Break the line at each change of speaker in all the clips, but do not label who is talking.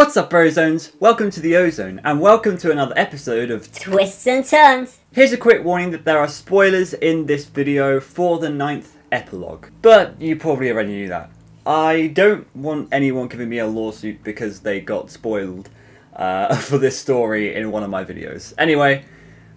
What's up, Brozones? Welcome to the Ozone, and welcome to another episode of
Twists and Turns.
Here's a quick warning that there are spoilers in this video for the ninth epilogue. But you probably already knew that. I don't want anyone giving me a lawsuit because they got spoiled uh, for this story in one of my videos. Anyway,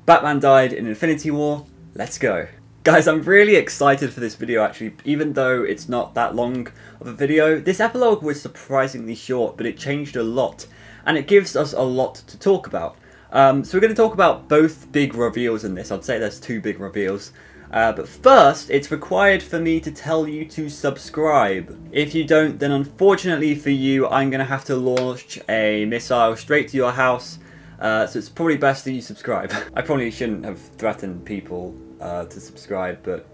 Batman died in Infinity War. Let's go. Guys, I'm really excited for this video actually, even though it's not that long of a video. This epilogue was surprisingly short, but it changed a lot, and it gives us a lot to talk about. Um, so we're going to talk about both big reveals in this. I'd say there's two big reveals. Uh, but first, it's required for me to tell you to subscribe. If you don't, then unfortunately for you, I'm going to have to launch a missile straight to your house. Uh, so it's probably best that you subscribe. I probably shouldn't have threatened people uh, to subscribe, but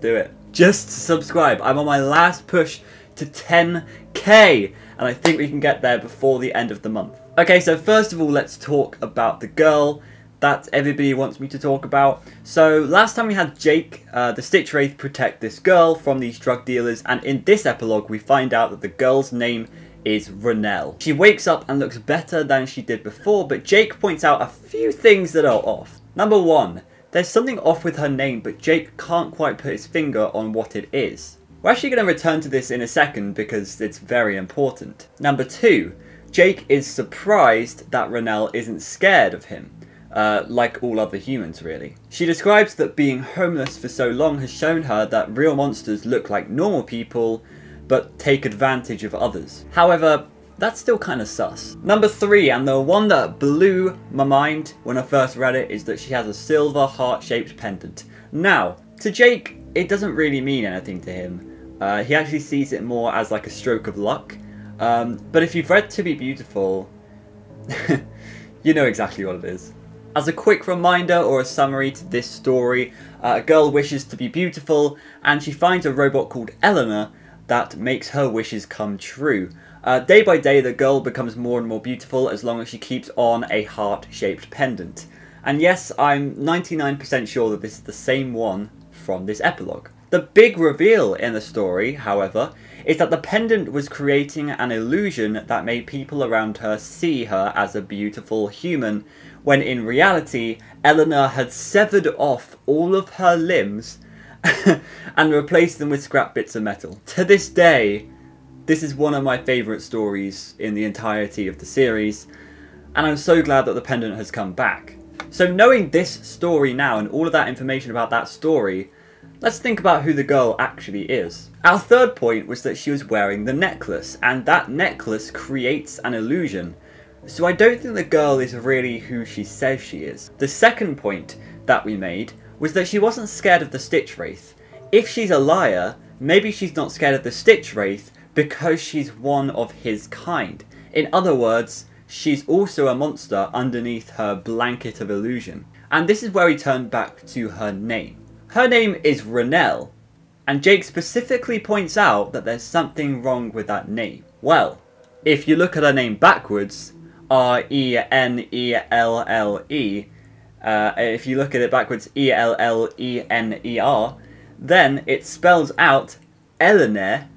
do it. Just subscribe. I'm on my last push to 10k, and I think we can get there before the end of the month. Okay, so first of all, let's talk about the girl that everybody wants me to talk about. So last time we had Jake, uh, the Stitch Wraith, protect this girl from these drug dealers, and in this epilogue we find out that the girl's name is Ronelle. She wakes up and looks better than she did before, but Jake points out a few things that are off. Number one, there's something off with her name, but Jake can't quite put his finger on what it is. We're actually going to return to this in a second because it's very important. Number two, Jake is surprised that Ronelle isn't scared of him. Uh, like all other humans, really. She describes that being homeless for so long has shown her that real monsters look like normal people, but take advantage of others. However, that's still kind of sus. Number three, and the one that blew my mind when I first read it, is that she has a silver heart-shaped pendant. Now, to Jake, it doesn't really mean anything to him. Uh, he actually sees it more as like a stroke of luck. Um, but if you've read To Be Beautiful, you know exactly what it is. As a quick reminder or a summary to this story, uh, a girl wishes to be beautiful and she finds a robot called Eleanor that makes her wishes come true. Uh, day by day, the girl becomes more and more beautiful as long as she keeps on a heart-shaped pendant. And yes, I'm 99% sure that this is the same one from this epilogue. The big reveal in the story, however, is that the pendant was creating an illusion that made people around her see her as a beautiful human, when in reality, Eleanor had severed off all of her limbs and replaced them with scrap bits of metal. To this day, this is one of my favourite stories in the entirety of the series, and I'm so glad that the pendant has come back. So knowing this story now and all of that information about that story, let's think about who the girl actually is. Our third point was that she was wearing the necklace, and that necklace creates an illusion. So I don't think the girl is really who she says she is. The second point that we made was that she wasn't scared of the Stitch Wraith. If she's a liar, maybe she's not scared of the Stitch Wraith, because she's one of his kind. In other words, she's also a monster underneath her blanket of illusion. And this is where we turn back to her name. Her name is Ronelle, and Jake specifically points out that there's something wrong with that name. Well, if you look at her name backwards, R-E-N-E-L-L-E, uh, if you look at it backwards, E-L-L-E-N-E-R, then it spells out Eleanor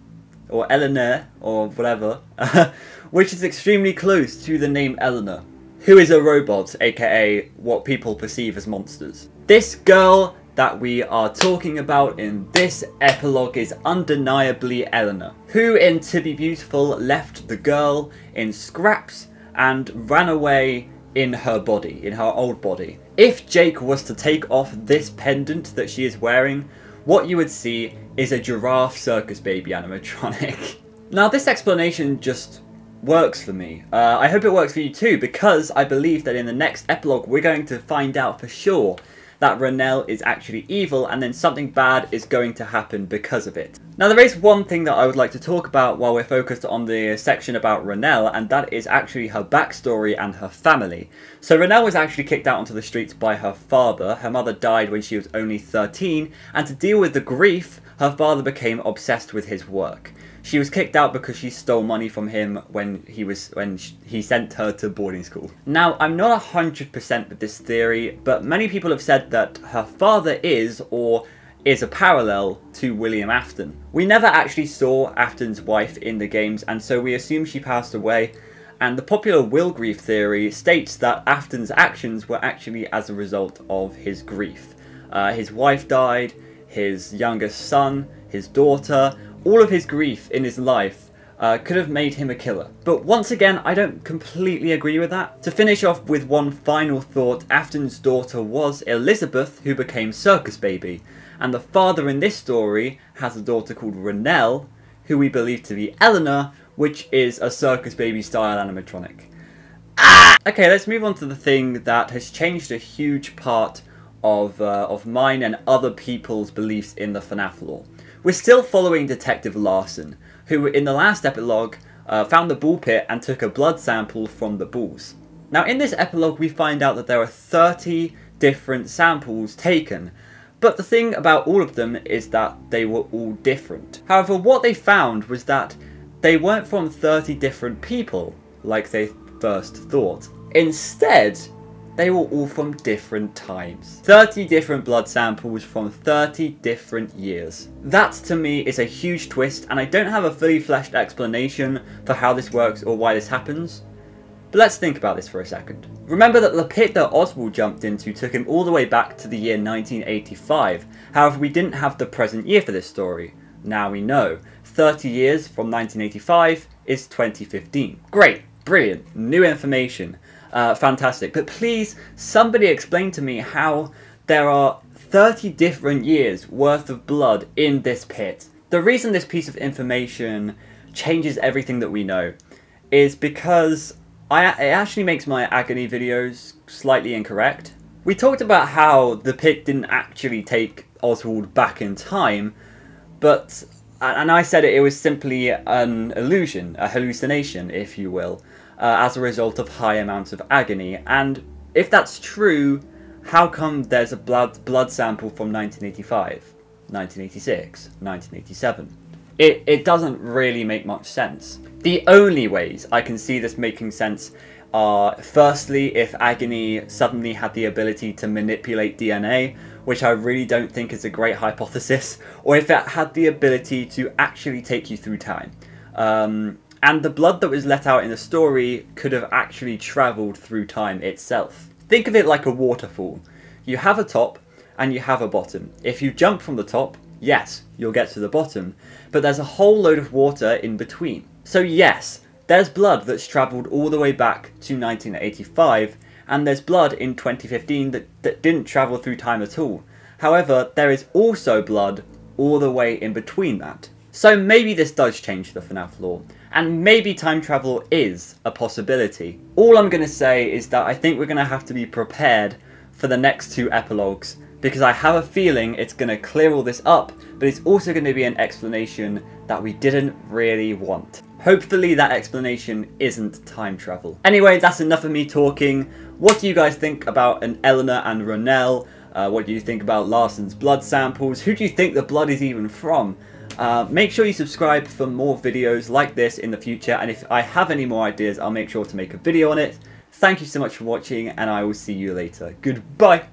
or Eleanor, or whatever, which is extremely close to the name Eleanor, who is a robot, aka what people perceive as monsters. This girl that we are talking about in this epilogue is undeniably Eleanor, who in To Be Beautiful left the girl in scraps and ran away in her body, in her old body. If Jake was to take off this pendant that she is wearing, what you would see is a giraffe circus baby animatronic. now this explanation just works for me. Uh, I hope it works for you too, because I believe that in the next epilogue we're going to find out for sure that Ronelle is actually evil and then something bad is going to happen because of it. Now there is one thing that I would like to talk about while we're focused on the section about Ronelle and that is actually her backstory and her family. So Ronelle was actually kicked out onto the streets by her father. Her mother died when she was only 13 and to deal with the grief, her father became obsessed with his work. She was kicked out because she stole money from him when he was when he sent her to boarding school. Now, I'm not 100% with this theory, but many people have said that her father is or is a parallel to William Afton. We never actually saw Afton's wife in the games, and so we assume she passed away. and the popular will grief theory states that Afton's actions were actually as a result of his grief. Uh, his wife died, his youngest son, his daughter, all of his grief in his life uh, could have made him a killer. But once again, I don't completely agree with that. To finish off with one final thought, Afton's daughter was Elizabeth, who became Circus Baby, and the father in this story has a daughter called Rennell, who we believe to be Eleanor, which is a Circus Baby style animatronic. Ah! Okay, let's move on to the thing that has changed a huge part of, uh, of mine and other people's beliefs in the FNAF lore. We're still following Detective Larson, who in the last epilogue uh, found the ball pit and took a blood sample from the balls. Now in this epilogue we find out that there are 30 different samples taken, but the thing about all of them is that they were all different. However, what they found was that they weren't from 30 different people, like they first thought. Instead, they were all from different times. 30 different blood samples from 30 different years. That to me is a huge twist and I don't have a fully fleshed explanation for how this works or why this happens. But let's think about this for a second. Remember that the pit that Oswald jumped into took him all the way back to the year 1985. However, we didn't have the present year for this story. Now we know. 30 years from 1985 is 2015. Great, brilliant, new information uh, fantastic. But please, somebody explain to me how there are 30 different years worth of blood in this pit. The reason this piece of information changes everything that we know is because I, it actually makes my agony videos slightly incorrect. We talked about how the pit didn't actually take Oswald back in time, but and I said it, it was simply an illusion, a hallucination, if you will uh, as a result of high amounts of agony. And if that's true, how come there's a blood blood sample from 1985, 1986, 1987? It, it doesn't really make much sense. The only ways I can see this making sense are firstly if Agony suddenly had the ability to manipulate DNA, which I really don't think is a great hypothesis, or if it had the ability to actually take you through time. Um, and the blood that was let out in the story could have actually travelled through time itself. Think of it like a waterfall. You have a top and you have a bottom. If you jump from the top, yes, you'll get to the bottom, but there's a whole load of water in between. So yes, there's blood that's travelled all the way back to 1985, and there's blood in 2015 that, that didn't travel through time at all. However, there is also blood all the way in between that. So maybe this does change the FNAF lore, and maybe time travel is a possibility. All I'm going to say is that I think we're going to have to be prepared for the next two epilogues, because I have a feeling it's going to clear all this up, but it's also going to be an explanation that we didn't really want. Hopefully that explanation isn't time travel. Anyway, that's enough of me talking. What do you guys think about an Eleanor and Rennell? Uh, what do you think about Larson's blood samples? Who do you think the blood is even from? Uh, make sure you subscribe for more videos like this in the future and if I have any more ideas I'll make sure to make a video on it. Thank you so much for watching and I will see you later. Goodbye!